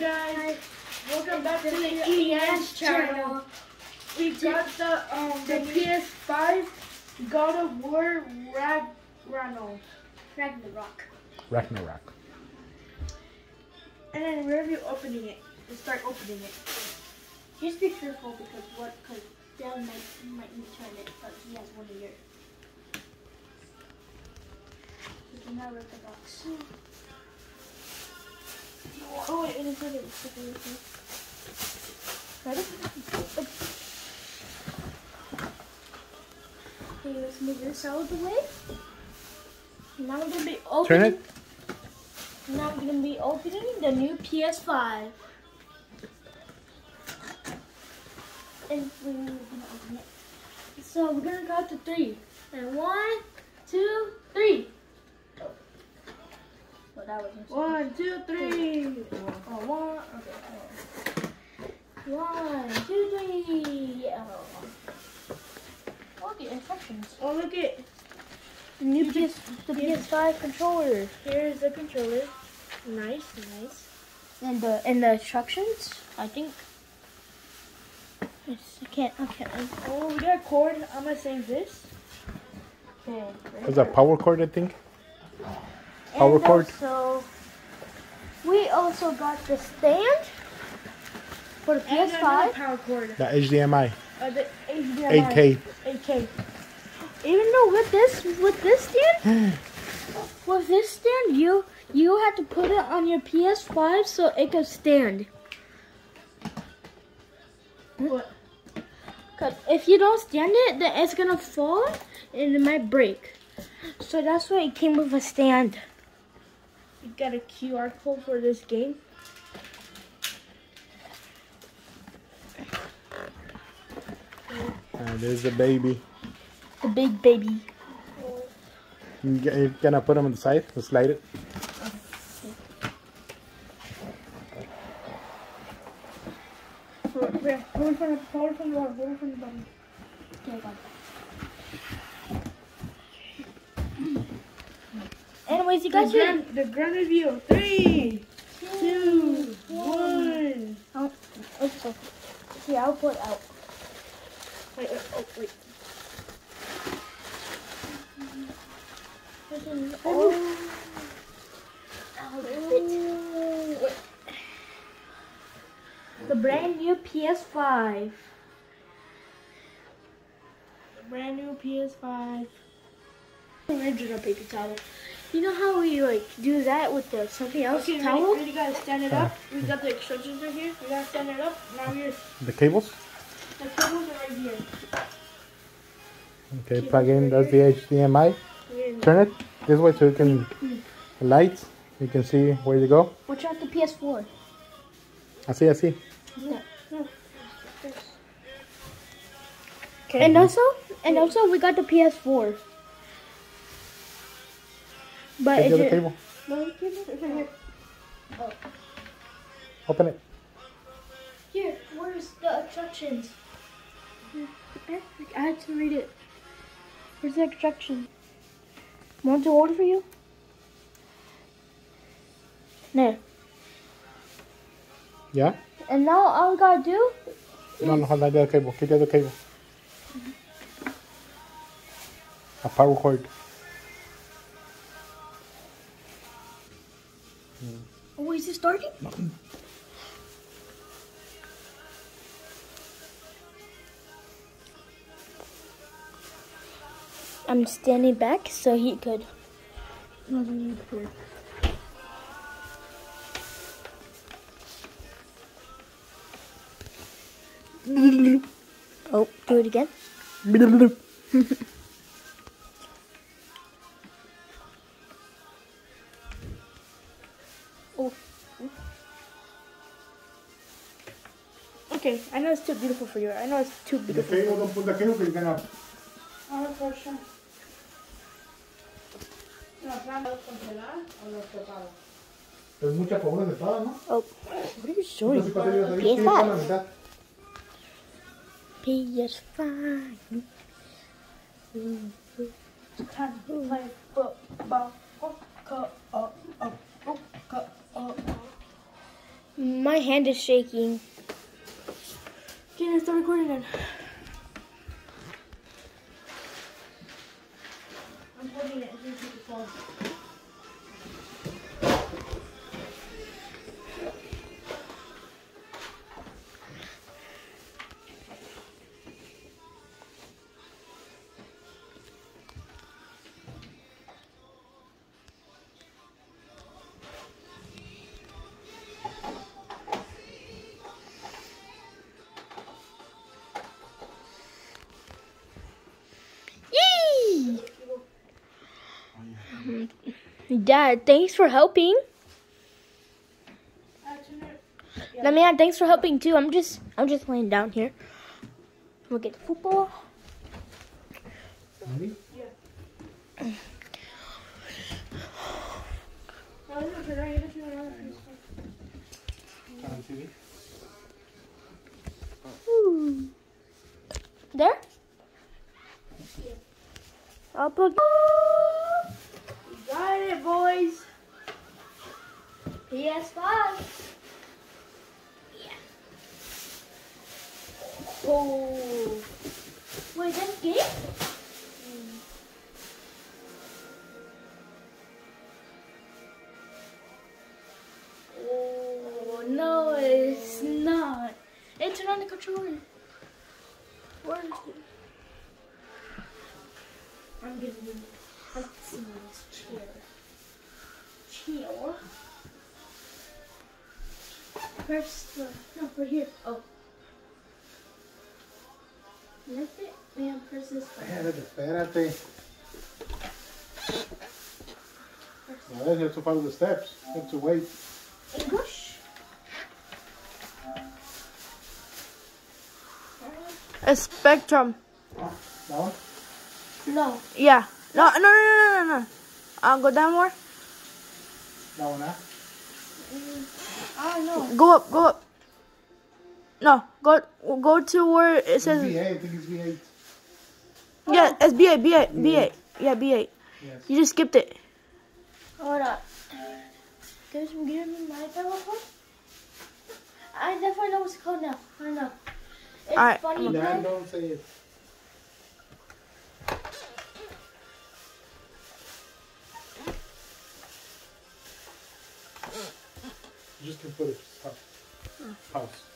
guys? Welcome back to To the the ES ES channel. channel. We got the um the PS5 God of War Rag Ragnarok. Ragnarok. Ragnarok. And then we're gonna be opening it. We start opening it. Just be careful because what because Dale might might return it, but he has one year. You can now rip the box. Oh wait, it is it is. Ready? Okay, let's move this out of the way. Now we're gonna be opening. Turn it. Now we're gonna be opening the new PS5. And we're gonna open it. So we're gonna count to three. And one, two, three. Oh, well, that wasn't One, two, three. Oh, one. Okay. Oh. One, two, three. Oh. Oh, the instructions. Oh, look at The new PS, the PS5 controller. Here's the controller. Nice, nice. And the and the instructions. I think. Yes, I can't. I can't. Oh, we got a cord. I'm gonna save this. Okay. There's a power cord, I think. Power and cord. So we also got the stand for the And PS5 power cord. The HDMI. Uh, the HDMI. 8K. 8K. Even though with this with this stand, with this stand, you you have to put it on your PS5 so it can stand. What? Cause if you don't stand it, then it's gonna fall and it might break. So that's why it came with a stand. You got a QR code for this game. And there's the baby. The big baby. You gonna put them on the side, to slide it. For, for, hold from the hold from the bottom. Hold from the bottom. Okay, I got that. Anyways, you The guys should. grand, the grand review. Three, two, one. Oh, okay. See, I'll put out. Wait, wait, oh, wait. Oh. Outfit. The brand new PS5. The Brand new PS5. Original paper towel. You know how we like do that with the something else Okay, towel? ready, guys? Stand it up. We got the instructions right here. We gotta stand it up. Now here's The cables. the cables are right here. Okay, plug in. That's the HDMI. We're- Turn it this way so you can light. You can see where you go. Watch out the PS4. I see, I see. Okay. And also, and also we got the PS4. But Take the other cable. No, the cables are right here. Oh. Open it. Oh. Here, where's the instructions? I had to read it. Where's the instruction? Want to order for you? There. Yeah? And now all we gotta do No, no, hold on the other cable. Get the other cable. Mm-hmm. A power cord. It? I'm standing back so he could. Oh, do it again. Okay, I know it's too beautiful for you. I know it's too The beautiful. cable, don't put the cable because you're gonna. Ahora, portion. ¿Nos van a congelar o los preparo? Es mucha pobreza de entrada, ¿no? oh. What are you showing? Entonces, ¿cuánto ibas a decir? PS5. Sí, la mitad. PS5. Time to play football. Co- co-. My My hand is shaking. Let's start recording then. I'm holding it. Dad, thanks for helping. Me add thanks for helping too. I'm just I'm just laying down here. We'll get the football. Ooh. There? I'll put Got it, boys. PS5. Yeah. Oh. Wait, that's game? Oh, no, it's not. Hey, turn on the controller. Where is it? I'm giving you. Sitting in this chair. Chair. Press the. No, right here. Oh. Lift it and press this button. Espérate, espérate. Ver, you have to follow the steps. You have to wait. English? A spectrum. One? No. Yeah. No, no, no, no, no, no. I'll uh, go down more. That one, huh? Mm, I don't know. Go up, go up. No, go go to where it It's says. V8, I think it's V8. Yeah, it's B8, B8, B8. Yeah, B8. Yes. You just skipped it. Hold up. Guys, I'm giving me my telephone. I definitely know what's it called now. I know. It's Alright. funny Dad, don't say it. You just can put it. Uh, house. House.